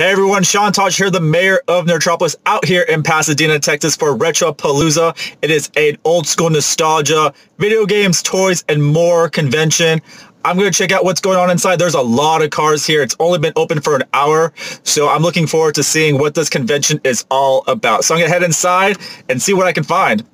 Hey everyone, Sean Taj here, the mayor of Nerdtropolis, out here in Pasadena, Texas for Retropalooza. It is an old school nostalgia, video games, toys, and more convention. I'm going to check out what's going on inside. There's a lot of cars here. It's only been open for an hour, so I'm looking forward to seeing what this convention is all about. So I'm going to head inside and see what I can find.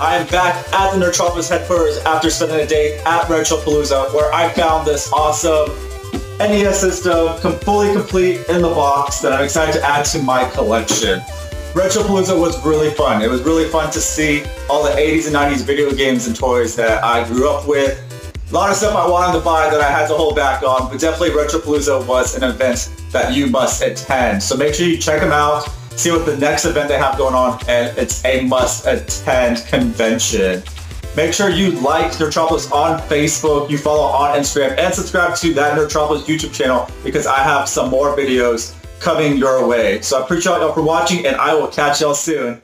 I am back at the Nerdtropolis headquarters after spending a day at Retropalooza where I found this awesome NES system fully complete in the box that I'm excited to add to my collection. Retropalooza was really fun. It was really fun to see all the 80s and 90s video games and toys that I grew up with. A lot of stuff I wanted to buy that I had to hold back on, but definitely Retropalooza was an event that you must attend. So make sure you check them out see what the next event they have going on, and it's a must attend convention. Make sure you like Nerdtropolis on Facebook, you follow on Instagram, and subscribe to that Nerdtropolis YouTube channel because I have some more videos coming your way. So I appreciate y'all for watching, and I will catch y'all soon.